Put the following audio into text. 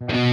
Bye.